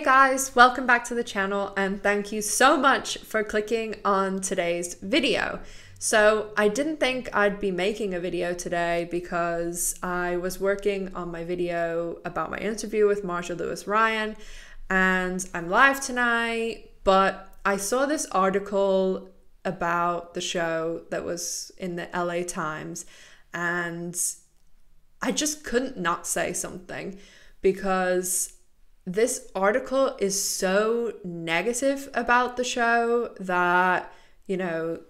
Hey guys, welcome back to the channel and thank you so much for clicking on today's video. So I didn't think I'd be making a video today because I was working on my video about my interview with Marja Lewis Ryan and I'm live tonight, but I saw this article about the show that was in the LA Times and I just couldn't not say something because this article is so negative about the show that, you know,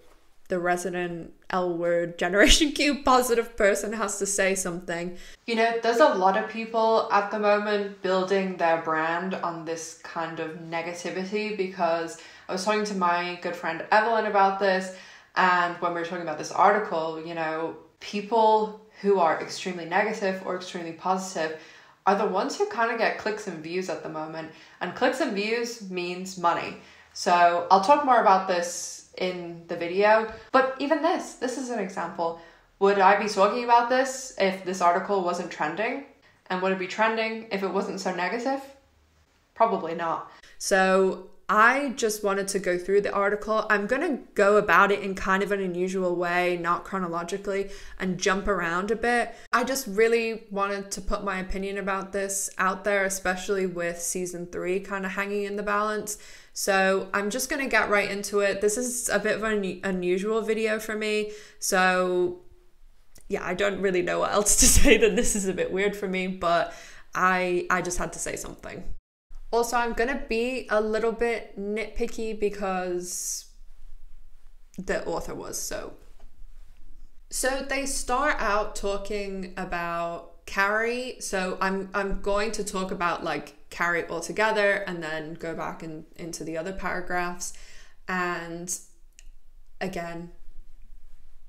the resident L word Generation Q positive person has to say something. You know, there's a lot of people at the moment building their brand on this kind of negativity because I was talking to my good friend Evelyn about this, and when we were talking about this article, you know, people who are extremely negative or extremely positive are the ones who kind of get clicks and views at the moment. And clicks and views means money. So I'll talk more about this in the video. But even this, this is an example. Would I be talking about this if this article wasn't trending? And would it be trending if it wasn't so negative? Probably not. So I just wanted to go through the article. I'm going to go about it in kind of an unusual way, not chronologically, and jump around a bit. I just really wanted to put my opinion about this out there, especially with season three kind of hanging in the balance. So I'm just going to get right into it. This is a bit of an unusual video for me. So yeah, I don't really know what else to say than this is a bit weird for me, but I I just had to say something. Also, I'm gonna be a little bit nitpicky because the author was so. So they start out talking about Carrie. So I'm I'm going to talk about like Carrie altogether and then go back and into the other paragraphs. And again,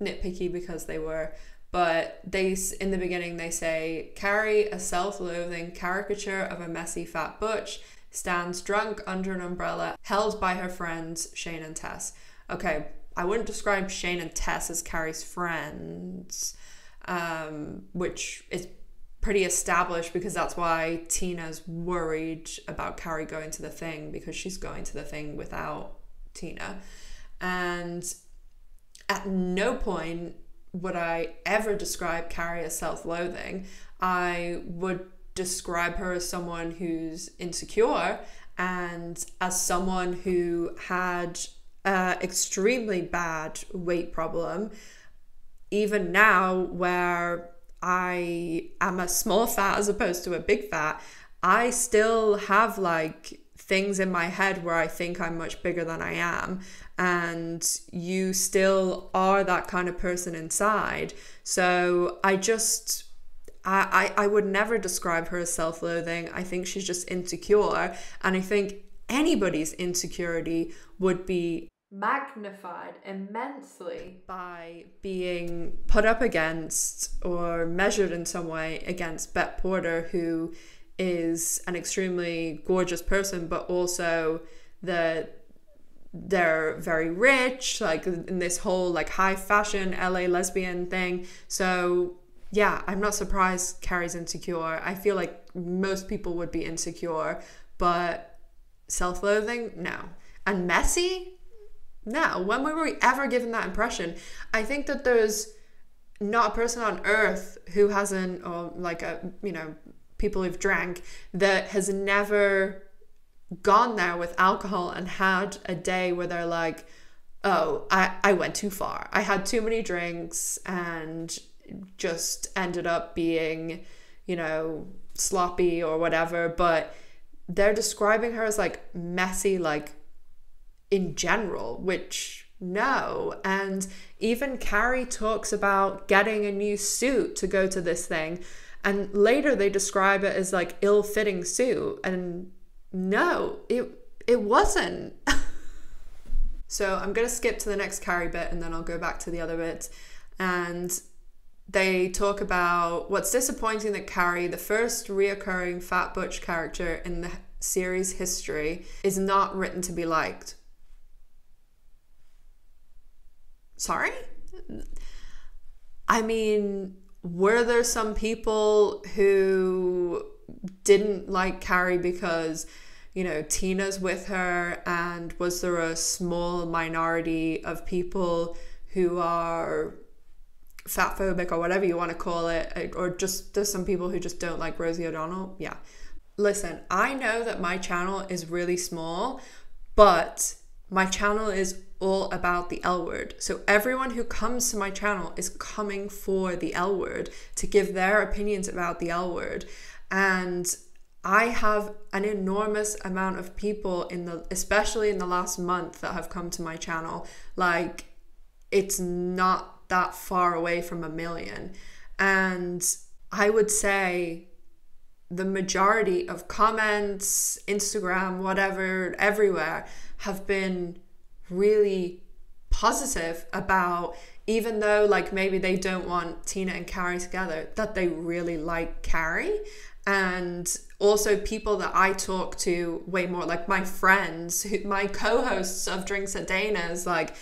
nitpicky because they were but they in the beginning they say Carrie, a self-loathing caricature of a messy fat butch, stands drunk under an umbrella held by her friends Shane and Tess. Okay, I wouldn't describe Shane and Tess as Carrie's friends, um, which is pretty established because that's why Tina's worried about Carrie going to the thing because she's going to the thing without Tina. And at no point would I ever describe Carrie as self loathing. I would describe her as someone who's insecure and as someone who had an extremely bad weight problem. Even now, where I am a small fat as opposed to a big fat, I still have like things in my head where I think I'm much bigger than I am. And you still are that kind of person inside. So I just I, I, I would never describe her as self loathing. I think she's just insecure. And I think anybody's insecurity would be magnified immensely by being put up against or measured in some way against Bette Porter, who is an extremely gorgeous person, but also the they're very rich, like in this whole like high fashion LA lesbian thing. So yeah, I'm not surprised Carrie's insecure. I feel like most people would be insecure, but self loathing, no. And messy, no. When were we ever given that impression? I think that there's not a person on earth who hasn't, or like a, you know, people who've drank that has never gone there with alcohol and had a day where they're like, oh, I, I went too far. I had too many drinks and just ended up being, you know, sloppy or whatever, but they're describing her as like messy, like in general, which no. And even Carrie talks about getting a new suit to go to this thing. And later they describe it as like ill-fitting suit. And no, it it wasn't. so I'm gonna skip to the next Carrie bit and then I'll go back to the other bit. And they talk about what's disappointing that Carrie, the first reoccurring Fat Butch character in the series history, is not written to be liked. Sorry? I mean, were there some people who didn't like Carrie because you know, Tina's with her, and was there a small minority of people who are fat phobic or whatever you want to call it, or just there's some people who just don't like Rosie O'Donnell? Yeah. Listen, I know that my channel is really small, but my channel is all about the L word. So everyone who comes to my channel is coming for the L word to give their opinions about the L word. And I have an enormous amount of people in the especially in the last month that have come to my channel. Like it's not that far away from a million. And I would say the majority of comments, Instagram, whatever, everywhere have been really positive about even though like maybe they don't want Tina and Carrie together, that they really like Carrie. And also people that I talk to way more, like my friends, who, my co-hosts of Drinks at Dana's, like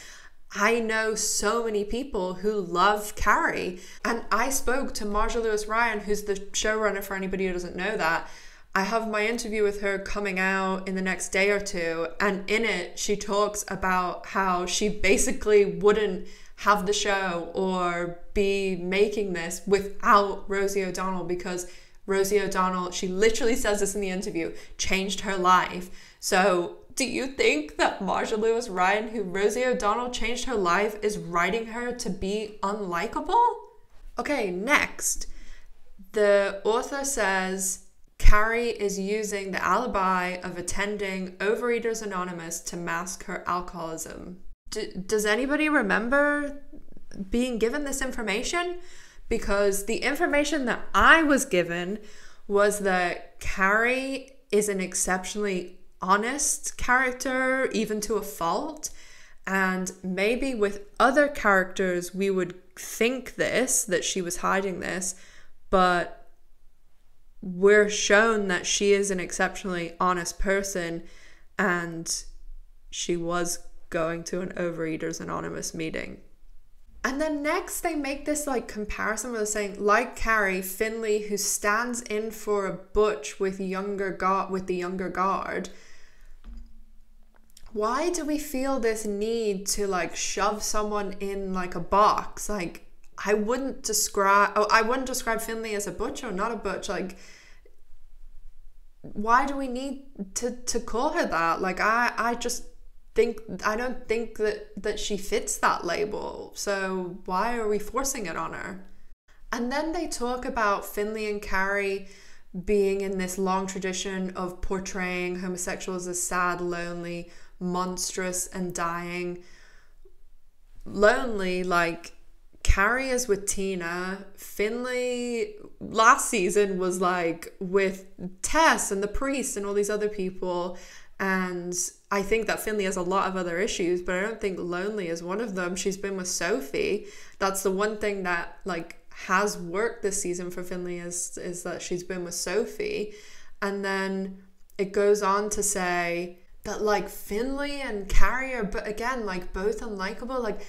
I know so many people who love Carrie. And I spoke to Marja Lewis Ryan, who's the showrunner for anybody who doesn't know that. I have my interview with her coming out in the next day or two, and in it, she talks about how she basically wouldn't have the show or be making this without Rosie O'Donnell because Rosie O'Donnell, she literally says this in the interview, changed her life. So, do you think that Marja Lewis Ryan, who Rosie O'Donnell changed her life, is writing her to be unlikable? Okay, next. The author says Carrie is using the alibi of attending Overeaters Anonymous to mask her alcoholism. D- does anybody remember being given this information? Because the information that I was given was that Carrie is an exceptionally honest character, even to a fault. And maybe with other characters, we would think this, that she was hiding this, but we're shown that she is an exceptionally honest person and she was going to an Overeaters Anonymous meeting. And then next, they make this like comparison where they're saying, like Carrie Finley, who stands in for a butch with younger guard with the younger guard. Why do we feel this need to like shove someone in like a box? Like I wouldn't describe oh, I wouldn't describe Finley as a butch or not a butch. Like why do we need to to call her that? Like I I just think I don't think that that she fits that label. So why are we forcing it on her? And then they talk about Finley and Carrie being in this long tradition of portraying homosexuals as sad, lonely, monstrous, and dying. Lonely, like Carrie is with Tina. Finley last season was like with Tess and the priest and all these other people. And I think that Finley has a lot of other issues, but I don't think lonely is one of them. She's been with Sophie. That's the one thing that like has worked this season for Finley is is that she's been with Sophie. And then it goes on to say that like Finley and Carrie are but again like both unlikable. Like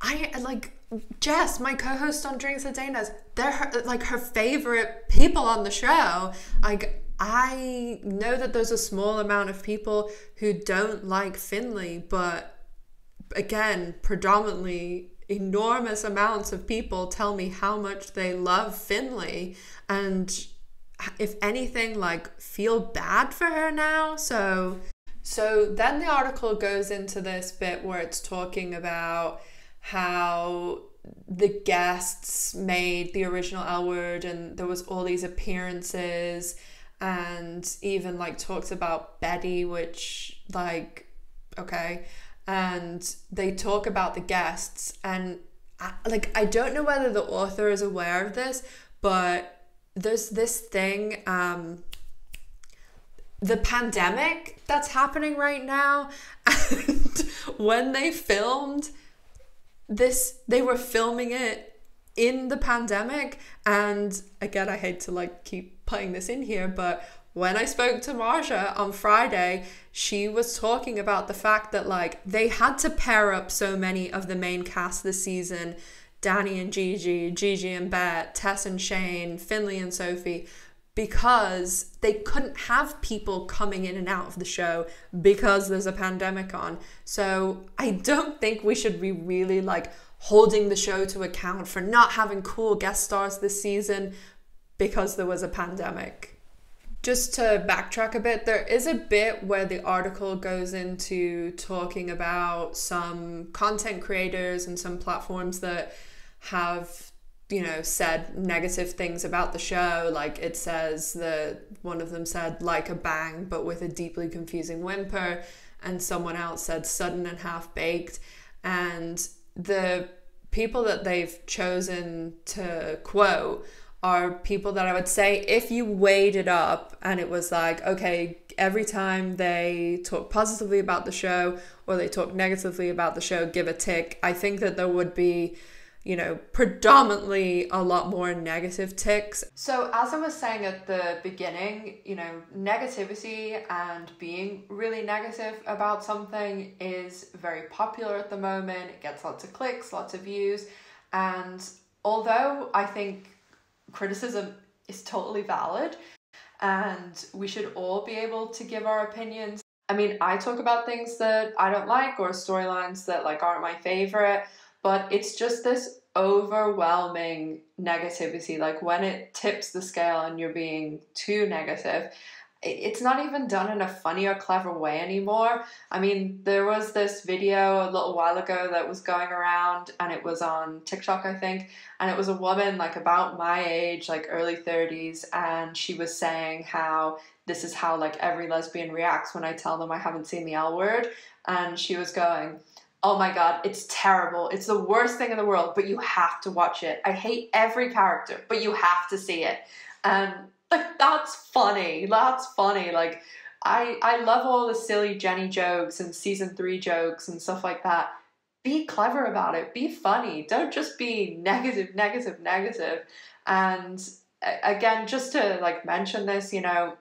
I like Jess, my co-host on Drinks at Dana's, they're her, like her favorite people on the show. Like I know that there's a small amount of people who don't like Finley, but again, predominantly enormous amounts of people tell me how much they love Finley and if anything like feel bad for her now. So so then the article goes into this bit where it's talking about how the guests made the original L word and there was all these appearances and even like talks about Betty, which like okay. And they talk about the guests and I, like I don't know whether the author is aware of this, but there's this thing um the pandemic that's happening right now and when they filmed this they were filming it in the pandemic and again I hate to like keep putting this in here but when I spoke to Marja on Friday, she was talking about the fact that like they had to pair up so many of the main cast this season Dani and Gigi, Gigi and Bette, Tess and Shane, Finley and Sophie, because they couldn't have people coming in and out of the show because there's a pandemic on. So I don't think we should be really like holding the show to account for not having cool guest stars this season because there was a pandemic. Just to backtrack a bit, there is a bit where the article goes into talking about some content creators and some platforms that have you know said negative things about the show like it says that one of them said like a bang but with a deeply confusing whimper and someone else said sudden and half baked and the people that they've chosen to quote are people that I would say if you weighed it up and it was like, okay, every time they talk positively about the show or they talk negatively about the show, give a tick. I think that there would be you know, predominantly a lot more negative ticks. So, as I was saying at the beginning, you know, negativity and being really negative about something is very popular at the moment. It gets lots of clicks, lots of views. And although I think criticism is totally valid and we should all be able to give our opinions. I mean, I talk about things that I don't like or storylines that like aren't my favorite but it's just this overwhelming negativity. Like when it tips the scale and you're being too negative, it's not even done in a funny or clever way anymore. I mean, there was this video a little while ago that was going around and it was on TikTok, I think, and it was a woman like about my age, like early 30s, and she was saying how this is how like every lesbian reacts when I tell them I haven't seen the L word. And she was going, oh my god, it's terrible. It's the worst thing in the world, but you have to watch it. I hate every character, but you have to see it. And like that's funny. That's funny. Like I I love all the silly Jenny jokes and season 3 jokes and stuff like that. Be clever about it. Be funny. Don't just be negative, negative, negative. And again, just to like mention this, you know,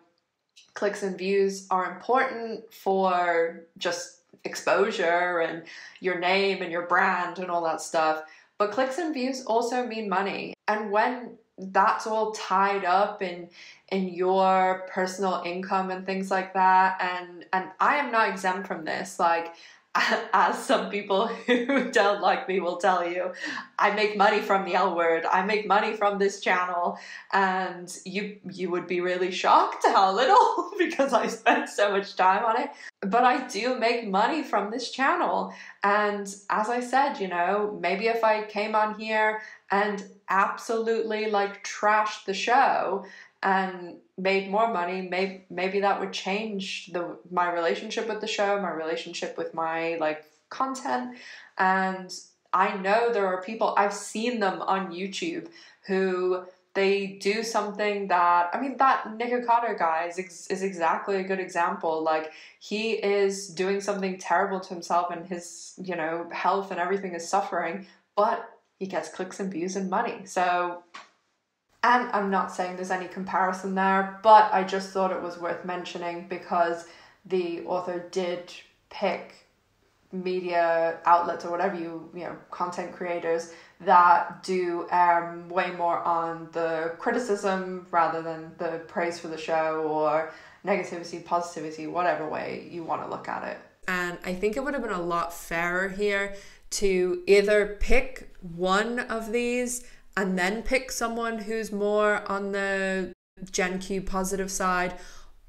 clicks and views are important for just exposure and your name and your brand and all that stuff. But clicks and views also mean money. And when that's all tied up in in your personal income and things like that. And and I am not exempt from this. Like as some people who don't like me will tell you, I make money from the L word. I make money from this channel, and you you would be really shocked how little because I spent so much time on it. But I do make money from this channel, and as I said, you know, maybe if I came on here and absolutely like trashed the show and made more money, maybe maybe that would change the my relationship with the show, my relationship with my like content. And I know there are people I've seen them on YouTube who they do something that I mean that Nikocado guy is, is exactly a good example. Like he is doing something terrible to himself and his you know health and everything is suffering, but he gets clicks and views and money. So and I'm not saying there's any comparison there, but I just thought it was worth mentioning because the author did pick media outlets or whatever you you know content creators that do um way more on the criticism rather than the praise for the show or negativity positivity whatever way you want to look at it. And i think it would have been a lot fairer here to either pick one of these and then pick someone who's more on the Gen Q positive side,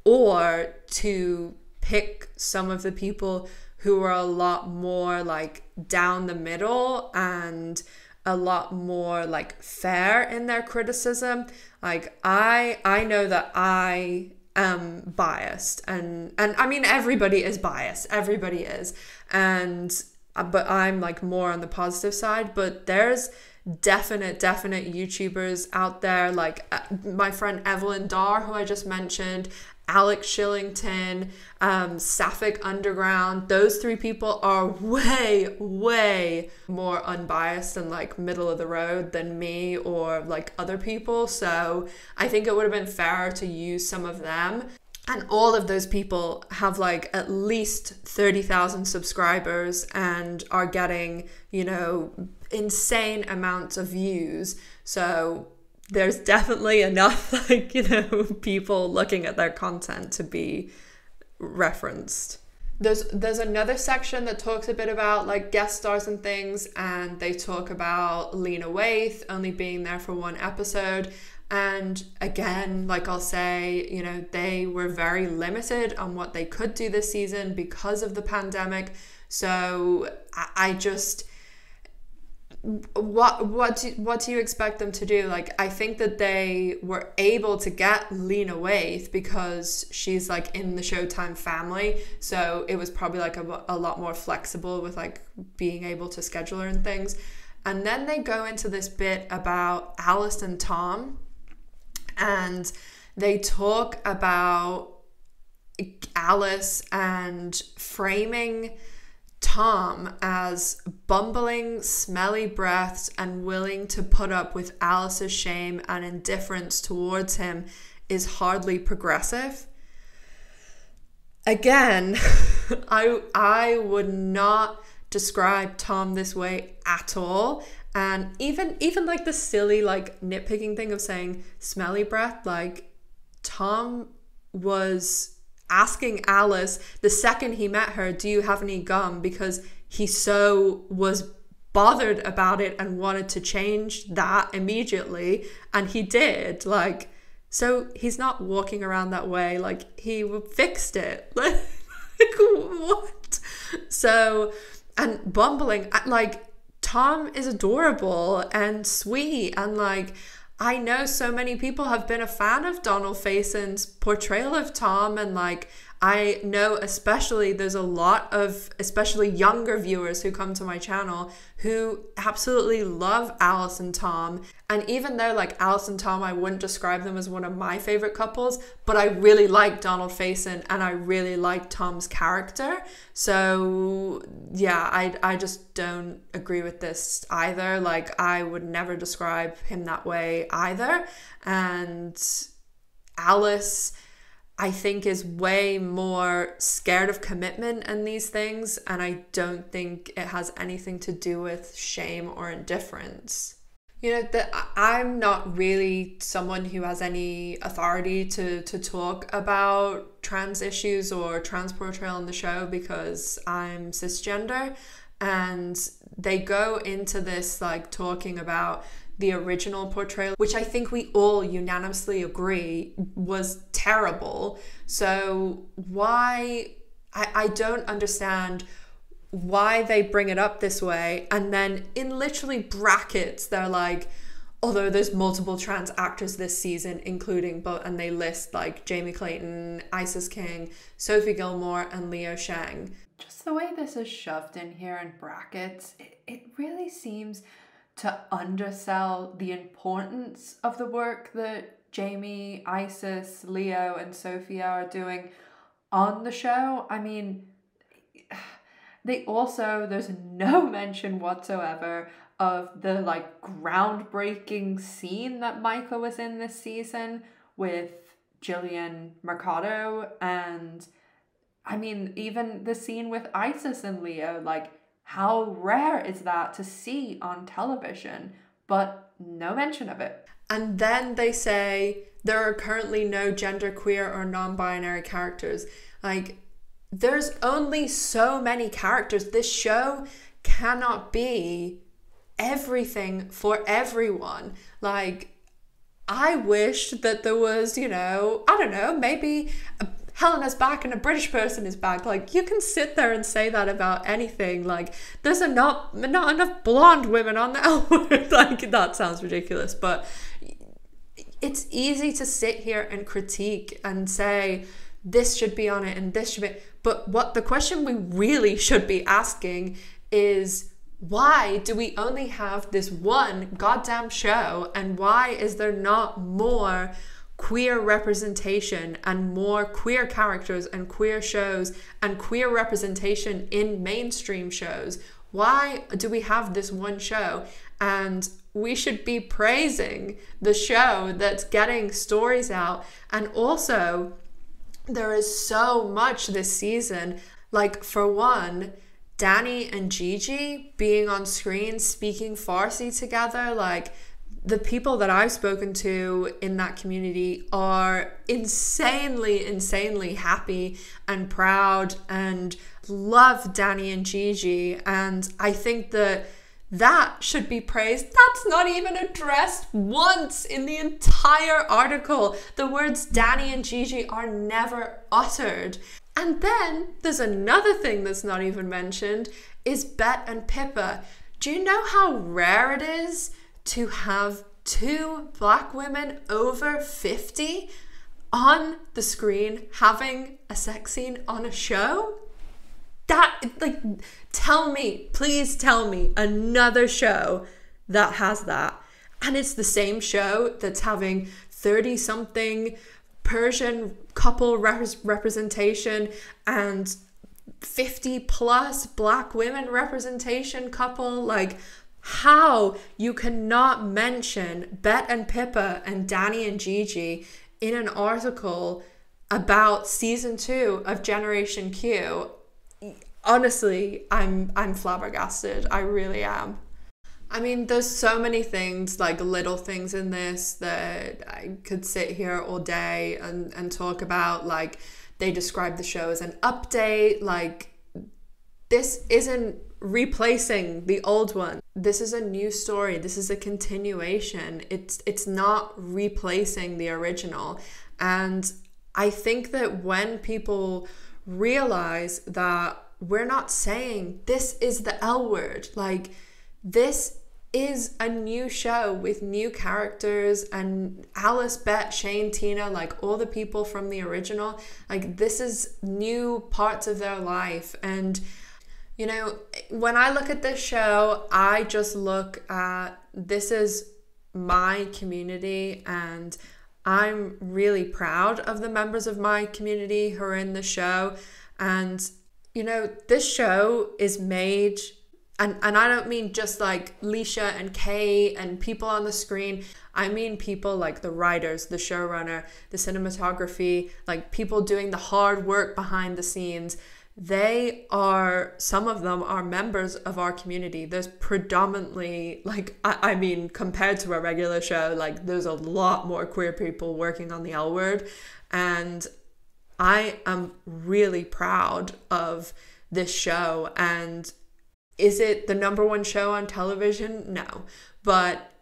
or to pick some of the people who are a lot more like down the middle and a lot more like fair in their criticism. Like i i know that i am biased and and i mean everybody is biased. Everybody is. And uh, but i'm like more on the positive side. But there's definite, definite YouTubers out there, like uh, my friend Evelyn Dar, who I just mentioned, Alex Shillington, um, Sapphic Underground. Those three people are way, way more unbiased and like middle of the road than me or like other people. So I think it would have been fairer to use some of them. And all of those people have like at least 30,000 subscribers and are getting, you know, insane amounts of views. So there's definitely enough like you know people looking at their content to be referenced. There's there's another section that talks a bit about like guest stars and things and they talk about Lena Waithe only being there for one episode. And again like I'll say you know they were very limited on what they could do this season because of the pandemic. So I just what what do, what do you expect them to do? Like i think that they were able to get lena waithe because she's like in the showtime family. So it was probably like a, a lot more flexible with like being able to schedule her and things. And then they go into this bit about alice and tom and they talk about alice and framing Tom as bumbling, smelly breaths and willing to put up with Alice's shame and indifference towards him is hardly progressive. Again, I I would not describe Tom this way at all. And even even like the silly like nitpicking thing of saying smelly breath, like Tom was asking Alice the second he met her, Do you have any gum? Because he so was bothered about it and wanted to change that immediately. And he did. Like, so he's not walking around that way. Like, he fixed it. like, what? So, and bumbling, like, Tom is adorable and sweet and like I know so many people have been a fan of Donald Faison's portrayal of Tom, and like I know especially there's a lot of especially younger viewers who come to my channel who absolutely love Alice and Tom. And even though like Alice and Tom, I wouldn't describe them as one of my favorite couples, but I really like Donald Faison and I really like Tom's character. So yeah, I I just don't agree with this either. Like I would never describe him that way either. And Alice I think is way more scared of commitment and these things. And I don't think it has anything to do with shame or indifference. You know, that I'm not really someone who has any authority to, to talk about trans issues or trans portrayal in the show because I'm cisgender. And they go into this like talking about the original portrayal, which I think we all unanimously agree was terrible. So, why? I, I don't understand why they bring it up this way. And then in literally brackets, they're like, although there's multiple trans actors this season, including but and they list like Jamie Clayton, Isis King, Sophie Gilmore, and Leo Sheng. Just the way this is shoved in here in brackets, it, it really seems to undersell the importance of the work that Jamie, Isis, Leo, and Sophia are doing on the show. I mean, they also, there's no mention whatsoever of the like groundbreaking scene that Micah was in this season with Jillian Mercado. And I mean, even the scene with Isis and Leo, like, how rare is that to see on television? But no mention of it. And then they say there are currently no genderqueer or non binary characters. Like, there's only so many characters. This show cannot be everything for everyone. Like, I wish that there was, you know, I don't know, maybe a Helena's back and a British person is back. Like you can sit there and say that about anything. Like there's a not not enough blonde women on the L word. like that sounds ridiculous, but it's easy to sit here and critique and say this should be on it and this should be. But what the question we really should be asking is why do we only have this one goddamn show and why is there not more queer representation and more queer characters and queer shows and queer representation in mainstream shows. Why do we have this one show? And we should be praising the show that's getting stories out. And also, there is so much this season. Like, for one, Dani and Gigi being on screen speaking Farsi together, like, the people that I've spoken to in that community are insanely, insanely happy and proud and love Dani and Gigi. And I think that that should be praised. That's not even addressed once in the entire article. The words Dani and Gigi are never uttered. And then there's another thing that's not even mentioned is Bette and Pippa. Do you know how rare it is to have two black women over 50 on the screen having a sex scene on a show? That, like, tell me, please tell me another show that has that. And it's the same show that's having 30 something Persian couple rep- representation and 50 plus black women representation couple. Like, how you cannot mention Bette and Pippa and Dani and Gigi in an article about season two of Generation Q. Honestly, I'm I'm flabbergasted. I really am. I mean, there's so many things, like little things in this that I could sit here all day and, and talk about. Like, they describe the show as an update. Like, this isn't replacing the old one. This is a new story. This is a continuation. It's it's not replacing the original. And I think that when people realize that we're not saying this is the L word, like this is a new show with new characters and Alice, Bette, Shane, Tina, like all the people from the original. Like this is new parts of their life and you know, when I look at this show, I just look at this is my community and I'm really proud of the members of my community who are in the show. And, you know, this show is made, and, and I don't mean just like Leisha and Kay and people on the screen. I mean people like the writers, the showrunner, the cinematography, like people doing the hard work behind the scenes they are some of them are members of our community. There's predominantly like I, I, mean compared to a regular show like there's a lot more queer people working on the l word. And i am really proud of this show. And is it the number one show on television? No. But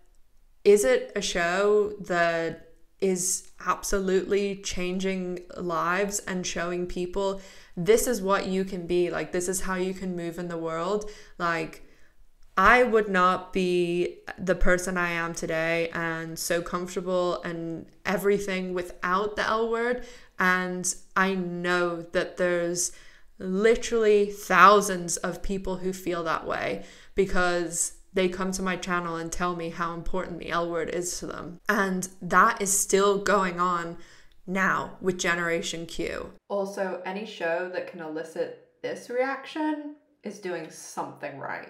is it a show that is absolutely changing lives and showing people this is what you can be like this is how you can move in the world like I would not be the person I am today and so comfortable and everything without the L word. And I know that there's literally thousands of people who feel that way because they come to my channel and tell me how important the L word is to them. And that is still going on now with Generation Q. Also, any show that can elicit this reaction is doing something right.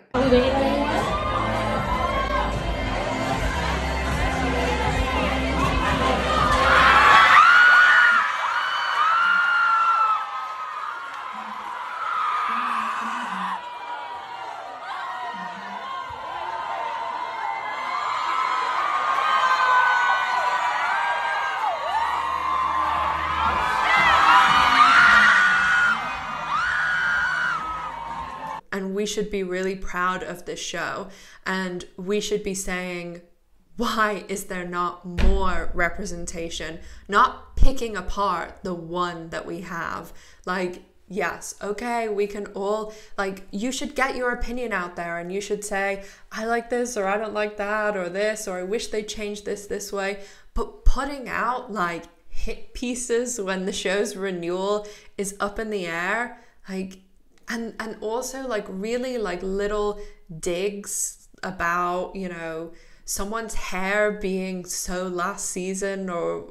Should be really proud of this show and we should be saying why is there not more representation? Not picking apart the one that we have. Like yes okay we can all like you should get your opinion out there and you should say i like this or i don't like that or this or i wish they changed this this way. But putting out like hit pieces when the show's renewal is up in the air like and and also like really like little digs about you know someone's hair being so last season or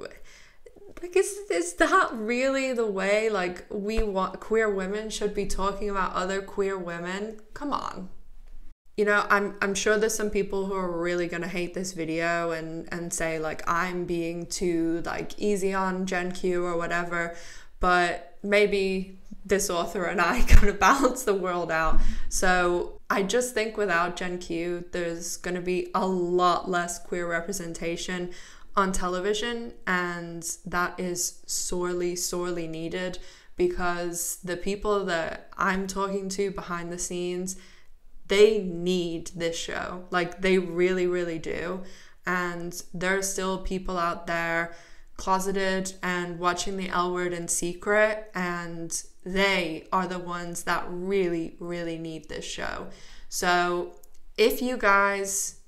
like is is that really the way like we want queer women should be talking about other queer women? Come on. You know i'm i'm sure there's some people who are really going to hate this video and and say like i'm being too like easy on gen q or whatever but maybe this author and I kind of balance the world out. So I just think without Gen Q, there's going to be a lot less queer representation on television, and that is sorely, sorely needed because the people that I'm talking to behind the scenes, they need this show. Like, they really, really do. And there are still people out there closeted and watching the L word in secret, and they are the ones that really, really need this show. So if you guys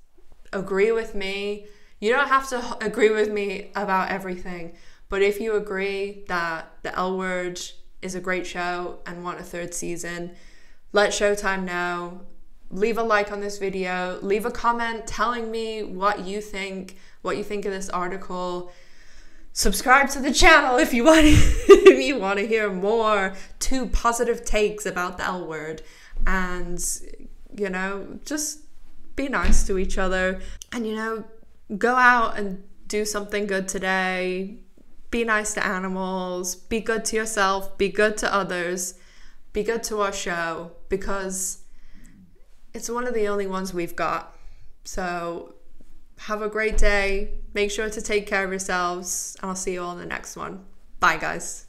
agree with me, you don't have to agree with me about everything, but if you agree that the L word is a great show and want a third season, let Showtime know. Leave a like on this video, leave a comment telling me what you think, what you think of this article subscribe to the channel if you want if you want to hear more two positive takes about the L word. And you know just be nice to each other. And you know go out and do something good today. Be nice to animals. Be good to yourself. Be good to others. Be good to our show because it's one of the only ones we've got. So have a great day. Make sure to take care of yourselves. And I'll see you all in the next one. Bye, guys.